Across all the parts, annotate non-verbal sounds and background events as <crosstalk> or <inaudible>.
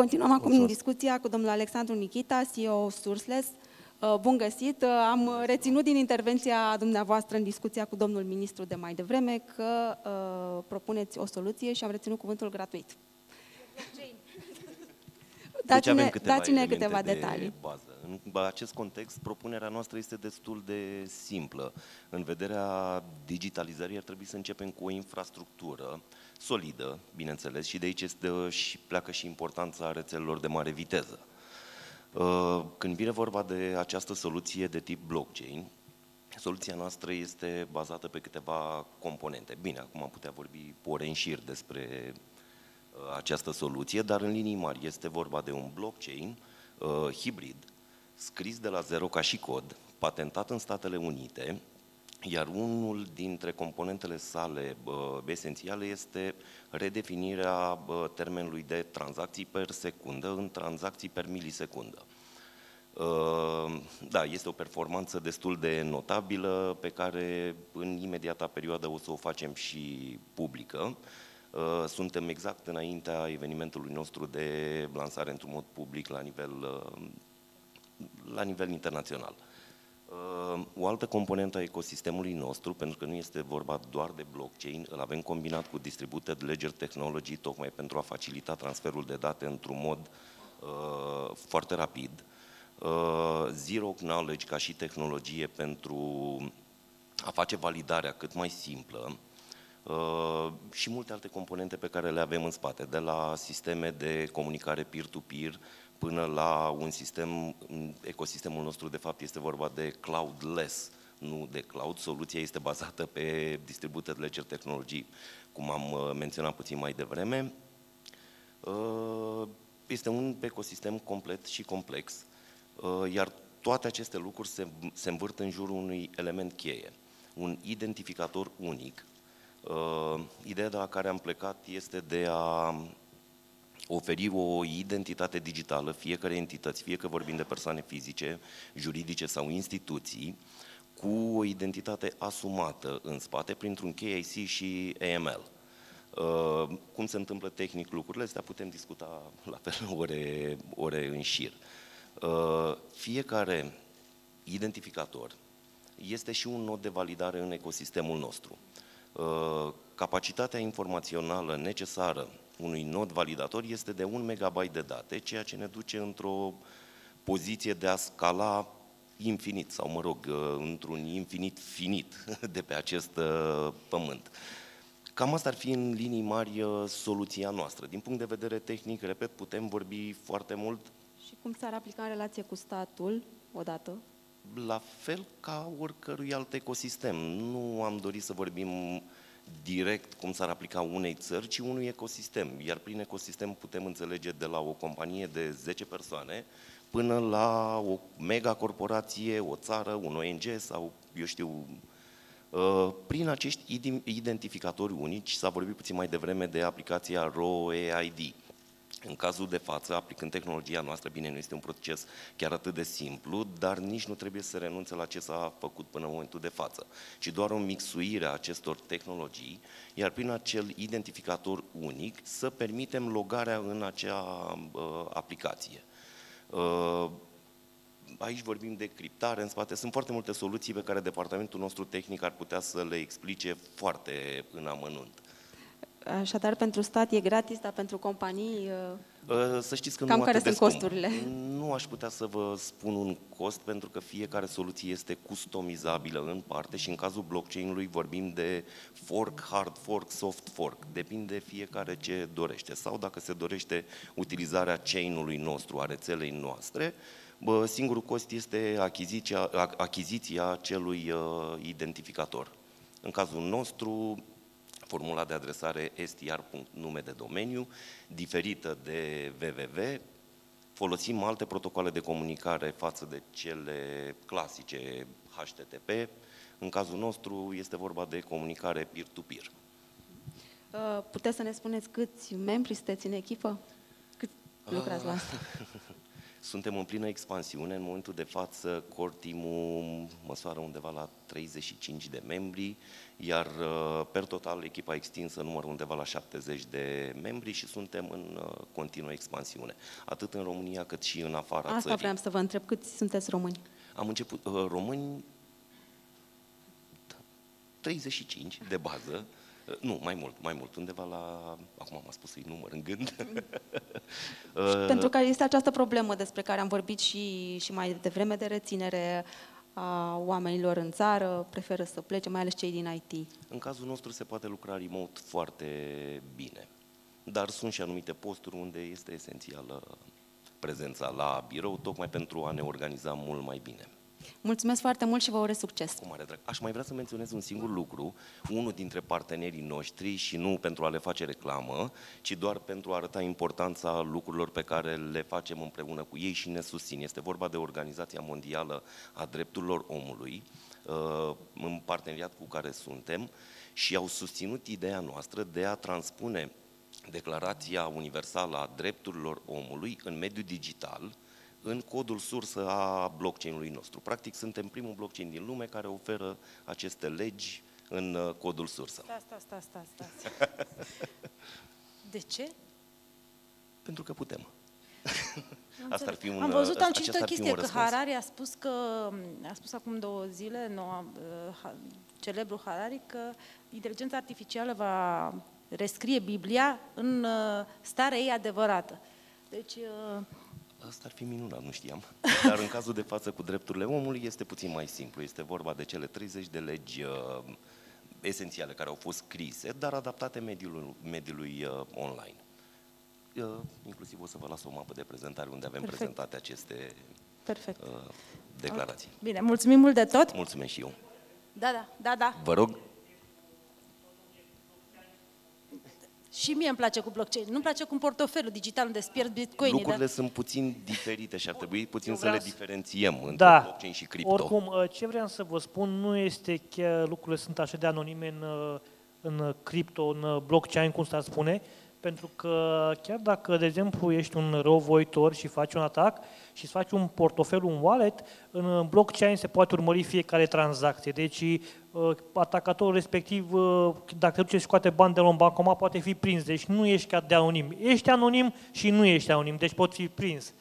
continuăm acum Mulțumesc. discuția cu domnul Alexandru Nikita, CEO Sourceless. Uh, bun găsit! Uh, am reținut din intervenția dumneavoastră în discuția cu domnul ministru de mai devreme că uh, propuneți o soluție și am reținut cuvântul gratuit. Dați-ne, deci dați-ne câteva de detalii. Bază. În acest context, propunerea noastră este destul de simplă. În vederea digitalizării ar trebui să începem cu o infrastructură solidă, bineînțeles, și de aici este și pleacă și importanța rețelelor de mare viteză. Uh, când vine vorba de această soluție de tip blockchain, soluția noastră este bazată pe câteva componente. Bine, acum am putea vorbi ore în șir despre uh, această soluție, dar în linii mari este vorba de un blockchain uh, hibrid, scris de la zero ca și cod, patentat în Statele Unite, iar unul dintre componentele sale bă, esențiale este redefinirea bă, termenului de tranzacții per secundă în tranzacții per milisecundă. Da, este o performanță destul de notabilă pe care în imediata perioadă o să o facem și publică. Suntem exact înaintea evenimentului nostru de lansare într-un mod public la nivel, la nivel internațional. O altă componentă a ecosistemului nostru, pentru că nu este vorba doar de blockchain, îl avem combinat cu Distributed Ledger Technology, tocmai pentru a facilita transferul de date într-un mod uh, foarte rapid. Uh, Zero Knowledge ca și tehnologie pentru a face validarea cât mai simplă uh, și multe alte componente pe care le avem în spate, de la sisteme de comunicare peer-to-peer, -peer, până la un sistem, ecosistemul nostru de fapt este vorba de cloudless, nu de cloud. Soluția este bazată pe Distributed Ledger Technology, cum am uh, menționat puțin mai devreme. Uh, este un ecosistem complet și complex, uh, iar toate aceste lucruri se, se învârt în jurul unui element cheie, un identificator unic. Ideea de la care am plecat este de a oferi o identitate digitală fiecare entități, fie că vorbim de persoane fizice, juridice sau instituții, cu o identitate asumată în spate printr-un KIC și AML. Uh, cum se întâmplă tehnic lucrurile, astea putem discuta la fel <laughs> ore, ore în șir. Uh, fiecare identificator este și un nod de validare în ecosistemul nostru. Uh, capacitatea informațională necesară unui nod validator este de 1 MB de date, ceea ce ne duce într-o poziție de a scala infinit, sau mă rog, uh, într-un infinit finit <laughs> de pe acest uh, pământ. Cam asta ar fi în linii mari uh, soluția noastră. Din punct de vedere tehnic, repet, putem vorbi foarte mult. Și cum s-ar aplica în relație cu statul, odată? La fel ca oricărui alt ecosistem. Nu am dorit să vorbim direct cum s-ar aplica unei țări, ci unui ecosistem. Iar prin ecosistem putem înțelege de la o companie de 10 persoane până la o mega corporație, o țară, un ONG sau, eu știu, uh, prin acești identificatori unici, s-a vorbit puțin mai devreme de aplicația ROEID. În cazul de față, aplicând tehnologia noastră, bine, nu este un proces chiar atât de simplu, dar nici nu trebuie să renunțe la ce s-a făcut până în momentul de față, ci doar o mixuire a acestor tehnologii, iar prin acel identificator unic să permitem logarea în acea uh, aplicație. Uh, aici vorbim de criptare în spate. Sunt foarte multe soluții pe care departamentul nostru tehnic ar putea să le explice foarte în amănunt. Așadar, pentru stat e gratis, dar pentru companii... Uh, uh, să știți că cam nu care sunt scump. costurile? Nu aș putea să vă spun un cost, pentru că fiecare soluție este customizabilă în parte și în cazul blockchain-ului vorbim de fork, hard fork, soft fork. Depinde fiecare ce dorește. Sau dacă se dorește utilizarea chain-ului nostru, a rețelei noastre, bă, singurul cost este achiziția, achiziția acelui uh, identificator. În cazul nostru, formula de adresare str.nume de domeniu, diferită de www, folosim alte protocoale de comunicare față de cele clasice HTTP. În cazul nostru este vorba de comunicare peer-to-peer. -peer. Puteți să ne spuneți câți membri sunteți în echipă? Cât lucrați la asta? <laughs> Suntem în plină expansiune. În momentul de față, core team-ul măsoară undeva la 35 de membri, iar uh, per total echipa extinsă numără undeva la 70 de membri și suntem în uh, continuă expansiune, atât în România cât și în afara Asta țării. vreau să vă întreb, câți sunteți români? Am început, uh, români, 35 de bază, Uh, nu, mai mult, mai mult, undeva la, acum am spus să-i număr în gând. <laughs> Uh, Pentru că este această problemă despre care am vorbit și, și mai devreme de reținere a oamenilor în țară, preferă să plece, mai ales cei din IT. În cazul nostru se poate lucra remote foarte bine, dar sunt și anumite posturi unde este esențială prezența la birou, tocmai pentru a ne organiza mult mai bine. Mulțumesc foarte mult și vă urez succes! Cu mare drag. Aș mai vrea să menționez un singur lucru, unul dintre partenerii noștri și nu pentru a le face reclamă, ci doar pentru a arăta importanța lucrurilor pe care le facem împreună cu ei și ne susțin. Este vorba de Organizația Mondială a Drepturilor Omului, uh, în parteneriat cu care suntem și au susținut ideea noastră de a transpune Declarația Universală a Drepturilor Omului în mediul digital, în codul sursă a blockchain-ului nostru. Practic, suntem primul blockchain din lume care oferă aceste legi în uh, codul sursă. Sta, sta, sta, sta, sta. <laughs> De ce? Pentru că putem. Nu Asta ar înțeleg. fi un, Am văzut, uh, am acesta citit o ar fi un chestie, că răspuns. Harari a spus că, a spus acum două zile, noua, uh, ha- celebru Harari, că inteligența artificială va rescrie Biblia în uh, starea ei adevărată. Deci, uh, Asta ar fi minunat, nu știam. <laughs> Dar în cazul de față cu drepturile omului este puțin mai simplu. Este vorba de cele 30 de legi uh, esențiale care au fost scrise, dar adaptate mediului, mediului uh, online. Uh, inclusiv o să vă las o mapă de prezentare unde avem Perfect. prezentate aceste perfect. uh, declarații. Bine, mulțumim mult de tot. Mulțumesc și eu. Da, da, da, da. Vă rog, Și mie îmi place cu blockchain. Nu-mi place cu un portofelul digital unde îți pierd bitcoinii. lucrurile Dar... sunt puțin diferite și ar trebui puțin Eu să le vreau să- diferențiem între Da, blockchain și cripto. oricum, uh, ce vreau să vă spun nu este că lucrurile sunt așa de anonime în, uh, în cripto, în uh, blockchain, cum s-ar spune, pentru că chiar dacă, de exemplu, ești un răuvoitor și faci un atac și îți faci un portofel, un wallet, în uh, blockchain se poate urmări fiecare tranzacție. Deci, uh, atacatorul respectiv, uh, dacă te duce și scoate bani de la un bancomat, poate fi prins. Deci nu ești ca de anonim. Ești anonim și nu ești anonim, deci pot fi prins.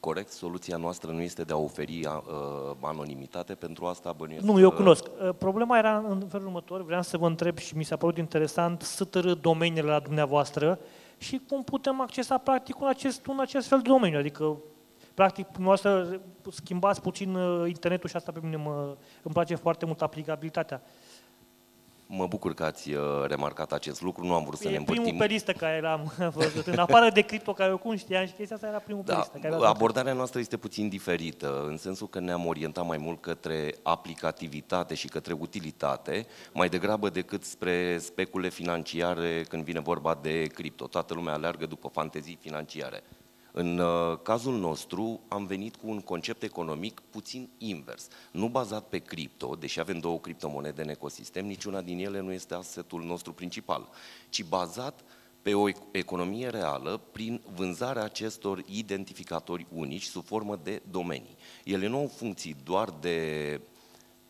Corect, soluția noastră nu este de a oferi uh, anonimitate, pentru asta bănuiesc Nu, eu că- cunosc. Uh, Problema era în felul următor, vreau să vă întreb și mi s-a părut interesant să tărâ domeniile la dumneavoastră și cum putem accesa practic un acest, un acest fel de domeniu. Adică, practic, dumneavoastră schimbați puțin uh, internetul și asta pe mine mă, îmi place foarte mult aplicabilitatea. Mă bucur că ați uh, remarcat acest lucru, nu am vrut să ne e primul împărțim. pe listă care l-am <laughs> văzut. În afară de cripto, care eu cum știam și chestia asta era primul pe Da, listă. Care l-am abordarea noastră este puțin diferită, în sensul că ne-am orientat mai mult către aplicativitate și către utilitate, mai degrabă decât spre specule financiare când vine vorba de cripto. Toată lumea aleargă după fantezii financiare. În uh, cazul nostru am venit cu un concept economic puțin invers, nu bazat pe cripto, deși avem două criptomonede în ecosistem, niciuna din ele nu este assetul nostru principal, ci bazat pe o ec- economie reală prin vânzarea acestor identificatori unici sub formă de domenii. Ele nu au funcții doar de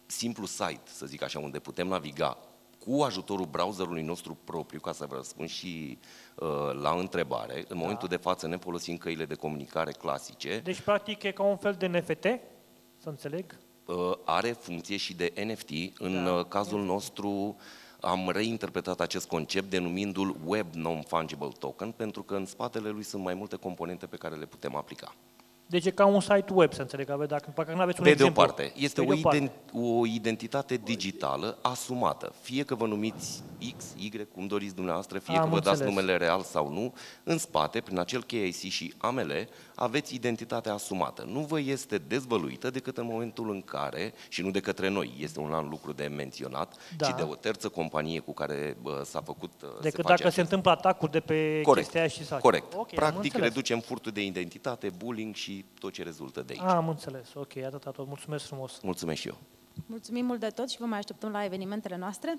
simplu site, să zic așa, unde putem naviga cu ajutorul browserului nostru propriu, ca să vă răspund și uh, la întrebare. În momentul de față ne folosim căile de comunicare clasice. Deci, practic, e ca un fel de NFT, să înțeleg. Uh, are funcție și de NFT. În Da. uh, cazul nostru am reinterpretat acest concept denumindu-l Web Non-Fungible Token, pentru că în spatele lui sunt mai multe componente pe care le putem aplica. Deci e ca un site web, să înțeleg, ave- dacă, dacă nu aveți un Pe de o exemplu. parte, este Pe o, de o parte. ident- o identitate digitală asumată. Fie că vă numiți X, Y, cum doriți dumneavoastră, fie Am că vă dați înțeles. numele real sau nu, în spate, prin acel KIC și AML, aveți identitatea asumată. Nu vă este dezvăluită decât în momentul în care, și nu de către noi, este un alt lucru de menționat, Da. ci de o terță companie cu care bă, s-a făcut uh, se Decât face dacă se acest- întâmplă atacuri de pe Corect, chestia aia și sau corect. Ok, am Practic înțeles. reducem furtul de identitate, bullying și tot ce rezultă de aici. Ah, am înțeles. Ok, atâta tot. Mulțumesc frumos. Mulțumesc și eu. Mulțumim mult de tot și vă mai așteptăm la evenimentele noastre.